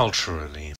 culturally.